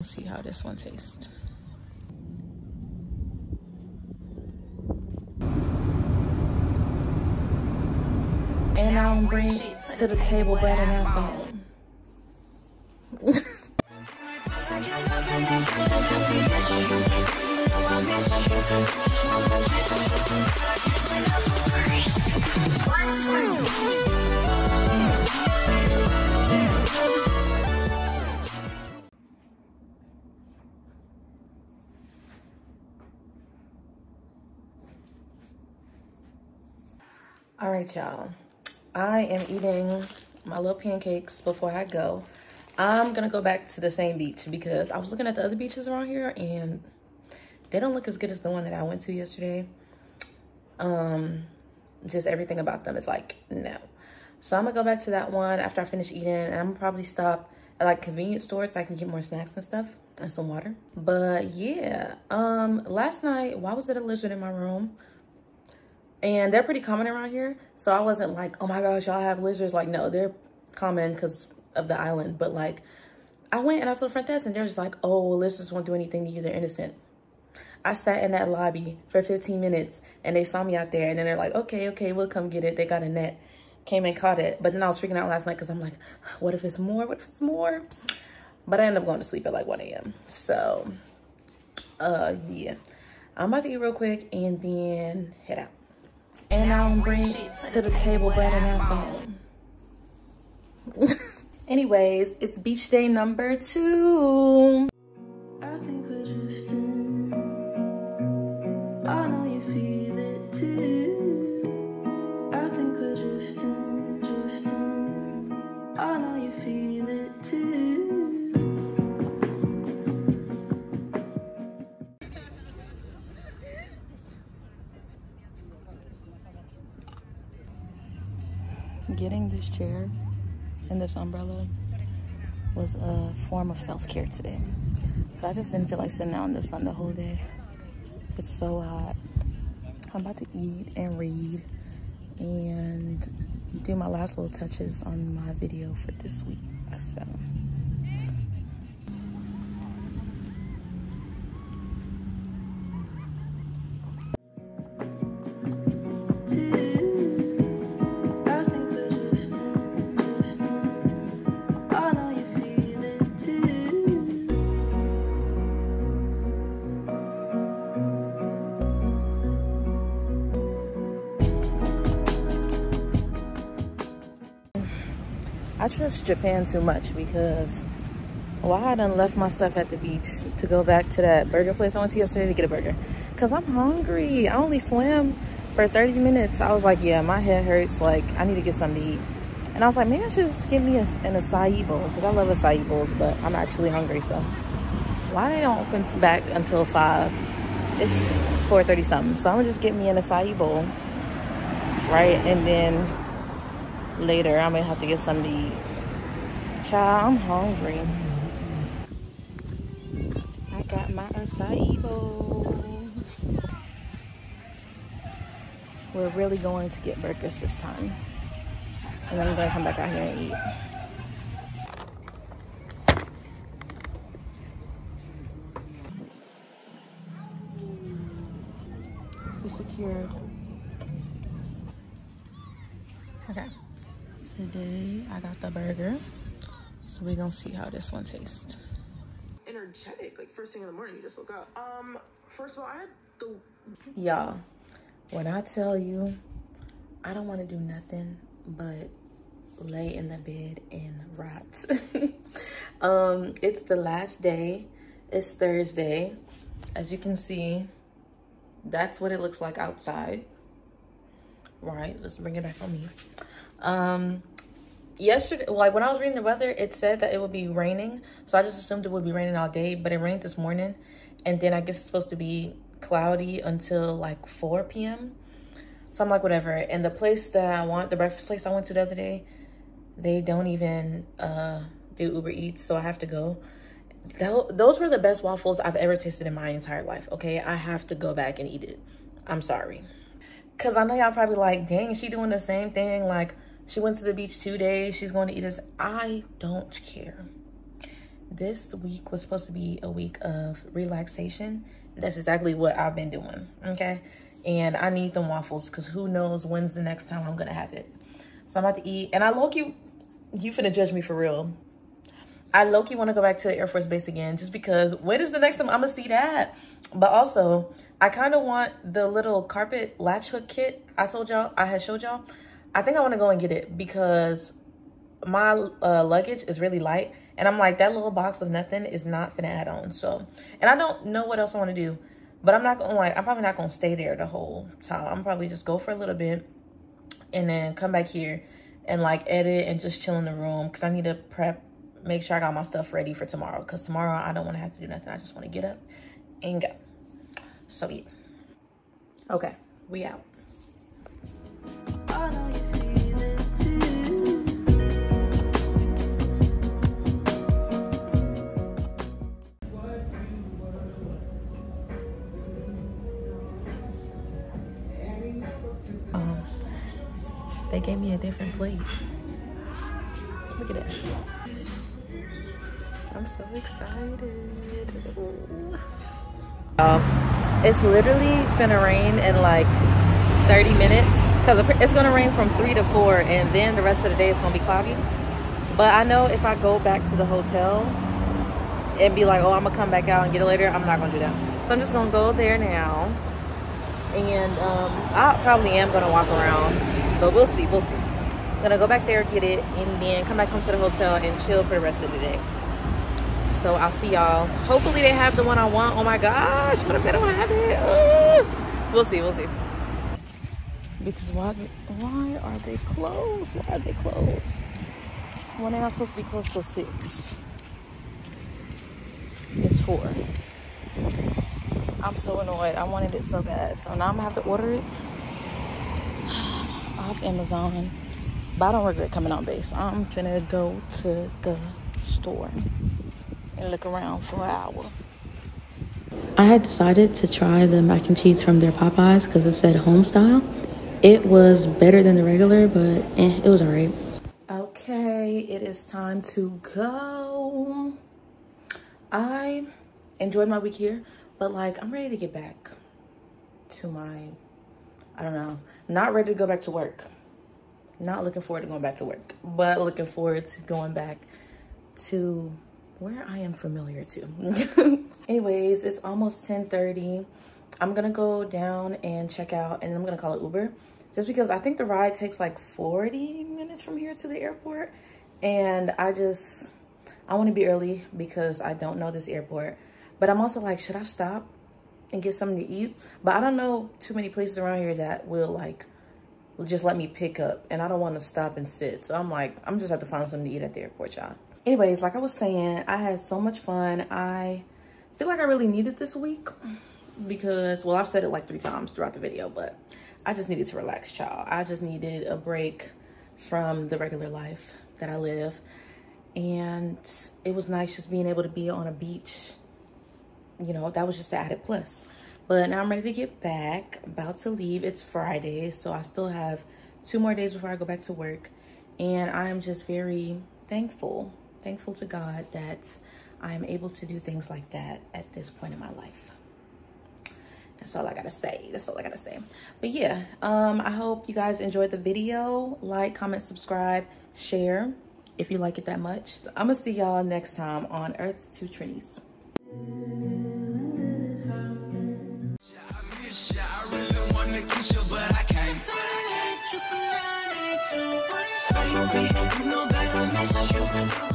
see how this one tastes. And I don't bring to the table bread and alcohol. All right, y'all. I am eating my little pancakes before I go. I'm gonna go back to the same beach because I was looking at the other beaches around here and they don't look as good as the one that I went to yesterday. Um, just everything about them is like, no. So I'm gonna go back to that one after I finish eating and I'm gonna probably stop at like convenience stores so I can get more snacks and stuff and some water. But yeah, um, last night, why was there a lizard in my room? And they're pretty common around here. So I wasn't like, oh my gosh, y'all have lizards. Like, no, they're common because of the island. But like, I went and I saw the front desk and they're just like, oh, well, lizards won't do anything to you. They're innocent. I sat in that lobby for 15 minutes and they saw me out there and then they're like, okay, okay, we'll come get it. They got a net, came and caught it. But then I was freaking out last night because I'm like, what if it's more? What if it's more? But I ended up going to sleep at like 1 a.m. So, uh, yeah. I'm about to eat real quick and then head out. And I don't bring to the table bread and alcohol. Anyways, it's beach day number two. Getting this chair and this umbrella was a form of self-care today. I just didn't feel like sitting out in the sun the whole day. It's so hot. I'm about to eat and read and do my last little touches on my video for this week. So. I trust Japan too much because why I done left my stuff at the beach to go back to that burger place I went to yesterday to get a burger. Cause I'm hungry. I only swam for 30 minutes. I was like, yeah, my head hurts. Like I need to get something to eat. And I was like, maybe I should just get me a, an acai bowl because I love acai bowls, but I'm actually hungry. So why they don't open back until five? It's 4.30 something. So I'm gonna just get me an acai bowl, right? And then later I'm gonna have to get something to eat. Child, I'm hungry. I got my acai bowl. We're really going to get burgers this time. And then I'm gonna come back out here and eat. We secured. Okay. Today I got the burger. So we're gonna see how this one tastes. Energetic, like first thing in the morning, you just woke up. Um, first of all, I had the Y'all, when I tell you I don't wanna do nothing but lay in the bed and rot. um, it's the last day. It's Thursday. As you can see, that's what it looks like outside. Right, let's bring it back on me. Um, yesterday, like when I was reading the weather, it said that it would be raining. So I just assumed it would be raining all day, but it rained this morning. And then I guess it's supposed to be cloudy until like 4 p.m. So I'm like, whatever. And the place that I want, the breakfast place I went to the other day, they don't even uh, do Uber Eats. So I have to go. Those were the best waffles I've ever tasted in my entire life. Okay, I have to go back and eat it. I'm sorry. Cause I know y'all probably like, dang, she doing the same thing. Like she went to the beach two days. She's going to eat us. I don't care. this week was supposed to be a week of relaxation. That's exactly what I've been doing, okay? And I need them waffles because who knows when's the next time I'm gonna have it. So I'm about to eat. And I low-key, you finna judge me for real. I low-key want to go back to the Air Force Base again just because when is the next time I'm gonna see that? But also, I kind of want the little carpet latch hook kit I told y'all, I had showed y'all. I think I want to go and get it because my uh, luggage is really light. And I'm like, that little box of nothing is not finna add on. So, and I don't know what else I want to do. But I'm not going to like, I'm probably not going to stay there the whole time. I'm probably just go for a little bit and then come back here and like edit and just chill in the room because I need to prep, make sure I got my stuff ready for tomorrow because tomorrow I don't want to have to do nothing. I just want to get up and go. So yeah. Okay, we out. Uh, they gave me a different plate. Look at that. I'm so excited. It's literally finna rain in like 30 minutes because it's gonna rain from three to four and then the rest of the day it's gonna be cloudy. But I know if I go back to the hotel and be like, oh, I'm gonna come back out and get it later, I'm not gonna do that. So I'm just gonna go there now. And um, I probably am gonna walk around but we'll see, we'll see. I'm gonna go back there, get it, and then come back home to the hotel and chill for the rest of the day. So I'll see y'all. Hopefully they have the one I want. Oh my gosh, what if they don't have it? We'll see, we'll see. Because why, why are they closed? Why are they closed? When they're not supposed to be closed till six. It's four. I'm so annoyed. I wanted it so bad. So now I'm gonna have to order it off Amazon. But I don't regret coming on base. I'm finna go to the store and look around for an hour. I had decided to try the mac and cheese from their Popeyes because it said home style. It was better than the regular, but eh, it was alright. Okay, it is time to go. I enjoyed my week here, but like I'm ready to get back to my I don't know. Not ready to go back to work. Not looking forward to going back to work, but looking forward to going back to where I am familiar to. Anyways, it's almost 10.30. I'm gonna go down and check out and I'm gonna call it Uber just because I think the ride takes like 40 minutes from here to the airport. And I just, I wanna be early because I don't know this airport. But I'm also like, should I stop and get something to eat. But I don't know too many places around here that will like just let me pick up and I don't want to stop and sit. So I'm like, I'm just have to find something to eat at the airport, y'all. Anyways, like I was saying, I had so much fun. I feel like I really needed this week because, well, I've said it like three times throughout the video, but I just needed to relax, y'all. I just needed a break from the regular life that I live. And it was nice just being able to be on a beach you know, that was just an added plus. But now I'm ready to get back, about to leave. It's Friday, so I still have two more days before I go back to work. And I'm just very thankful, thankful to God that I'm able to do things like that at this point in my life. That's all I gotta say. That's all I gotta say. But yeah, um, I hope you guys enjoyed the video. Like, comment, subscribe, share if you like it that much. I'm gonna see y'all next time on Earth to can't. you know that I miss you.